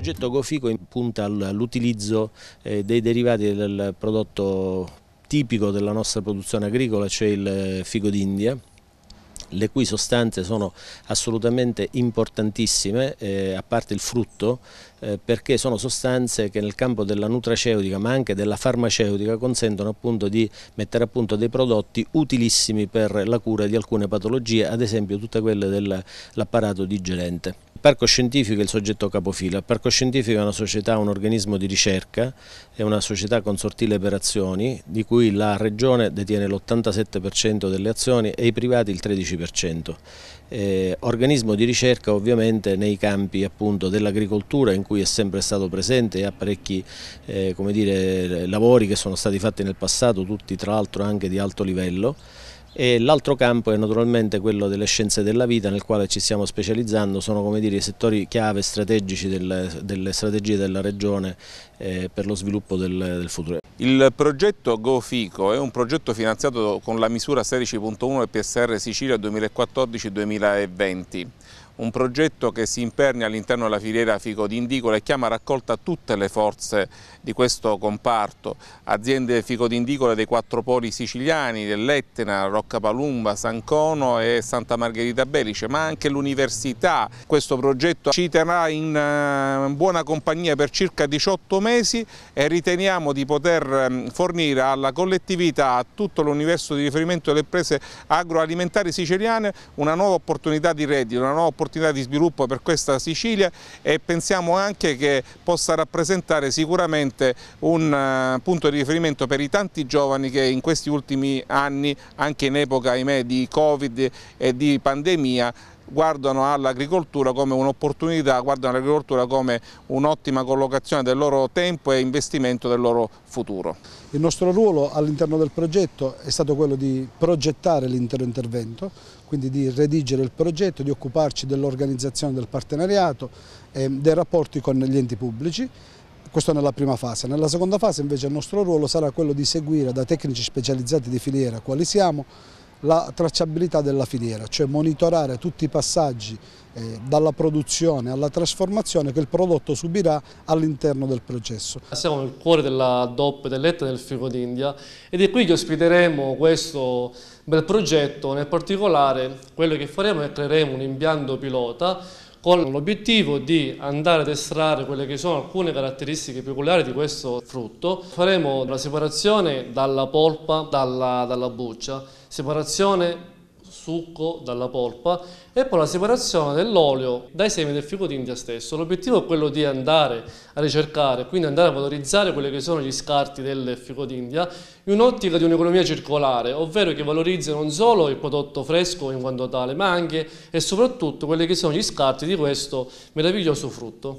progetto GoFico punta all'utilizzo eh, dei derivati del prodotto tipico della nostra produzione agricola, cioè il eh, figo d'India, le cui sostanze sono assolutamente importantissime, eh, a parte il frutto, eh, perché sono sostanze che nel campo della nutraceutica ma anche della farmaceutica consentono appunto di mettere a punto dei prodotti utilissimi per la cura di alcune patologie, ad esempio tutte quelle dell'apparato digerente. Il Parco Scientifico è il soggetto capofila, il Parco Scientifico è una società, un organismo di ricerca, è una società consortile per azioni di cui la Regione detiene l'87% delle azioni e i privati il 13%. Eh, organismo di ricerca ovviamente nei campi dell'agricoltura in cui è sempre stato presente e ha parecchi eh, dire, lavori che sono stati fatti nel passato, tutti tra l'altro anche di alto livello l'altro campo è naturalmente quello delle scienze della vita nel quale ci stiamo specializzando, sono come dire, i settori chiave strategici delle, delle strategie della Regione eh, per lo sviluppo del, del, futuro. Il progetto GoFico è un progetto finanziato con la misura 16.1 del PSR Sicilia 2014-2020 un progetto che si impernia all'interno della filiera fico-d'indicola e chiama raccolta tutte le forze di questo comparto, aziende fico-d'indicole dei quattro poli siciliani, dell'Etna, Roccapalumba, San Cono e Santa Margherita Belice, ma anche l'università. Questo progetto ci terrà in eh, buona compagnia per circa 18 mesi e riteniamo di poter ehm, fornire alla collettività, a tutto l'universo di riferimento delle imprese agroalimentari siciliane una nuova opportunità di reddito, una nuova opportunità opportunità di sviluppo per questa Sicilia e pensiamo anche che possa rappresentare sicuramente un uh, punto di riferimento per i tanti giovani che in questi ultimi anni, anche in epoca ahimè, di Covid e di pandemia, guardano all'agricoltura come un'opportunità, guardano all'agricoltura come un'ottima collocazione del loro tempo e investimento del loro futuro. Il nostro ruolo all'interno del progetto è stato quello di progettare l'intero intervento, quindi di redigere il progetto, di occuparci dell'organizzazione del partenariato e dei rapporti con gli enti pubblici. Questo nella prima fase. Nella seconda fase invece il nostro ruolo sarà quello di seguire da tecnici specializzati di filiera, quali siamo, la tracciabilità della filiera, cioè monitorare tutti i passaggi eh, dalla produzione alla trasformazione che il prodotto subirà all'interno del processo. Siamo nel cuore della DOP dell'Etta del Fico d'India ed è qui che ospiteremo questo bel progetto, nel particolare quello che faremo è creeremo un impianto pilota con l'obiettivo di andare ad estrarre quelle che sono alcune caratteristiche peculiari di questo frutto. Faremo la separazione dalla polpa, dalla, dalla buccia, separazione succo dalla polpa e poi la separazione dell'olio dai semi del fico d'India stesso. L'obiettivo è quello di andare a ricercare, quindi andare a valorizzare quelli che sono gli scarti del fico d'India in un'ottica di un'economia circolare, ovvero che valorizzi non solo il prodotto fresco in quanto tale, ma anche e soprattutto quelli che sono gli scarti di questo meraviglioso frutto.